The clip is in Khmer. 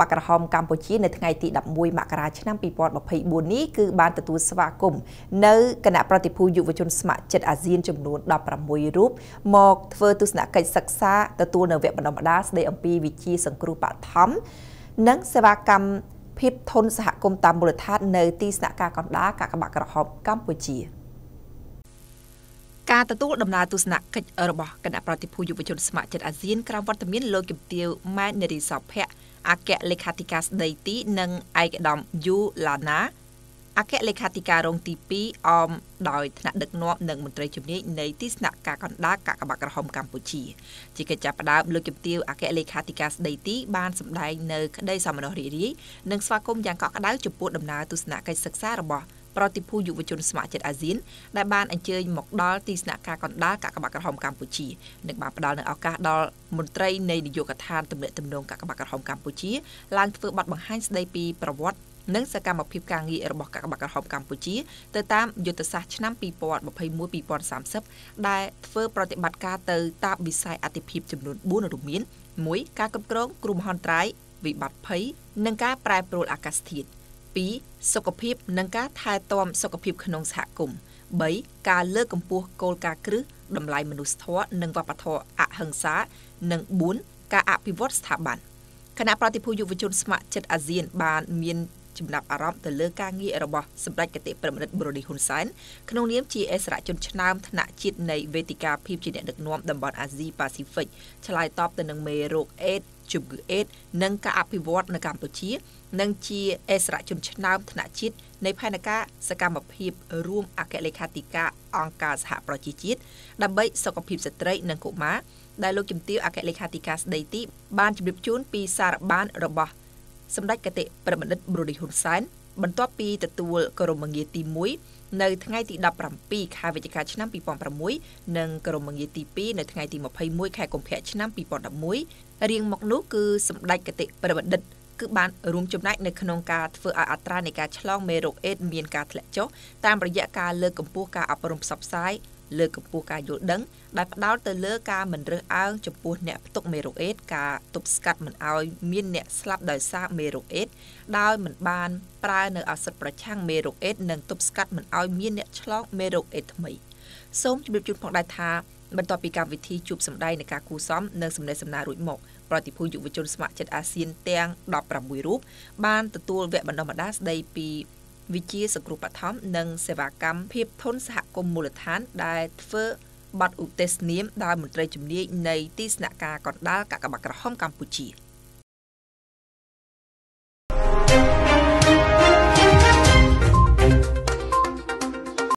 បាក់ក្រហមកម្ពុជានៅថ្ងៃទី11មករាឆ្នាំ2024នេះគឺបានទទួលស្វាគមន៍នៅគណៈប្រតិភូយុវជនស្ម័គ្រចិត្តអាស៊ានចំនួន16រូបមកធ្វើទស្សនកិច្ចសិក្សាទទួលនៅវគ្គបណ្ដុះបណ្ដាលស្ដីអំពីវិជាសង្គ្រោះបឋមនិងសេវាកម្មភាពធន់សហគមន៍តាមមូលដ្ឋាននៅទីស្នាក់ការកណ្ដាលកាកបាទក្រហមកម្ពុជាការទទួលដំណើរទស្សនកិច្ចរបស់គណៈប្រតិភូយុវជនស្ម័គ្រចិត្តអាស៊ានក្រៅវត្តមានលោកជំទាវម៉ែននារីសភ័ក្រ អគ្គលេខាធិការស្ដីទី និងឯកឧត្តមយូឡាណាអគ្គលេខាធិការរងទី2អមដោយថ្នាក់ដឹកនាំនិងមន្ត្រីជំនាញនៃទីស្នាក់ការកណ្ដាលកាកបាទក្រហមកម្ពុជា ជាកិច្ចចាប់ផ្ដើមលោកជំទាវអគ្គលេខាធិការស្ដីទីបានសម្ដែងនៅក្តីសមនស្សរីករាយនិងស្វាគមន៍យ៉ាងកក់ក្ដៅចំពោះដំណើរទស្សនកិច្ចសិក្សារបស់ ប្រតិភូយុវជនស្ម័គ្រចិត្តអាស៊ានដែលបានអញ្ជើញមកដល់ទីស្នាក់ការកណ្ដាលកាកបាទក្រហមកម្ពុជានិងបានផ្ដល់នូវឱកាសដល់មន្ត្រីនៃនាយកដ្ឋានទំនាក់ទំនងកាកបាទក្រហមកម្ពុជាឡើងធ្វើបទបង្ហាញស្ដីពីប្រវត្តិនិងសកម្មភាពការងាររបស់កាកបាទក្រហមកម្ពុជាទៅតាមយុទ្ធសាស្ត្រឆ្នាំ2021-2030ដែលធ្វើប្រតិបត្តិការទៅតាមវិស័យអតិភិបចំនួន4រួមមាន1ការគ្រប់គ្រងគ្រោះមហន្តរាយវិបត្តិភ័យនិងការប្រែប្រួលអាកាសធាតុ 2សុខភាពនិងការថែទាំសុខភាពក្នុងសហគមន៍3ការលើកកម្ពស់គោលការណ៍គ្រឹះតម្លៃមនុស្សធម៌និងវប្បធម៌អហិង្សានិង4ការអភិវឌ្ឍស្ថាប័នគណៈប្រតិភូយុវជនស្ម័គ្រចិត្តអាស៊ានបានមាន ចំណាប់អារម្មណ៍ទៅលើការងាររបស់សម្ដេចគតិប្រមនិតបូរ៉ូឌីហ៊ុនសែនក្នុងនាមជាអេសរជនឆ្នើមថ្នាក់ជាតិនៃវេទិកាភាពជាអ្នកដឹកនាំតំបន់អាស៊ីប៉ាស៊ីហ្វិកឆ្លើយតបទៅនឹងមេរោគអេដជំងឺអេដនិងការអភិវឌ្ឍនៅកម្ពុជានិងជាអេសរជនឆ្នើមថ្នាក់ជាតិនៃផែនការសកម្មភាពរួមអគ្គលេខាធិការអង្គការសហប្រជាជាតិដើម្បីសុខភាពស្ត្រីនិងកុមារដែលលោកជំទាវអគ្គលេខាធិការស្ដីទីបានជម្រាបជូនពីសារបានរបស់ សម្ដេចកតិប្រមនិតបរូឌីហ៊ុនសែនបន្ទាប់ពីទទួលគោរមងារទី1នៅថ្ងៃទី17ខែវិច្ឆិកាឆ្នាំ2006និងគោរមងារទី2នៅថ្ងៃទី21ខែកុម្ភៈឆ្នាំ2011រៀងមកនោះគឺសម្ដេចកតិប្រមនិតគឺបានរួមចំណែកនៅក្នុងការធ្វើឲ្យអត្រានៃការឆ្លងមេរោគអេដមានការធ្លាក់ចុះតាមរយៈការលើកកម្ពស់ការអប់រំផ្សព្វផ្សាយ លើកកម្ពស់ការយល់ដឹងដែលផ្ដោតទៅលើការមិនរើសអើងចំពោះអ្នកផ្ទុកមេរោគអេដការទប់ស្កាត់មិនឲ្យមានអ្នកស្លាប់ដោយសារមេរោគអេដដោយមិនបានប្រើនៅឱសថប្រឆាំងមេរោគអេដនិងទប់ស្កាត់មិនឲ្យមានអ្នកឆ្លងមេរោគអេដថ្មីសូមជម្រាបជូនផងដែរថាបន្ទាប់ពីកម្មវិធីជួបសម្ដែងនៃការគូសំនិងសម្ដែងសម្ដាររួចមកប្រតិភូយុវជនស្ម័គ្រចិត្តអាស៊ានទាំង16រូបបានទទួលវគ្គបណ្ដុះបណ្ដាលស្ដីពី វិជាសង្គ្រោះបឋមនិងសេវាកម្មភាពធន់សហគមន៍មូលដ្ឋាន ដែលធ្វើបទឧទ្ទេសនាមដោយមន្ត្រីជំនាញនៃទីស្នាក់ការកណ្ដាលកាកបាទក្រហមកម្ពុជា។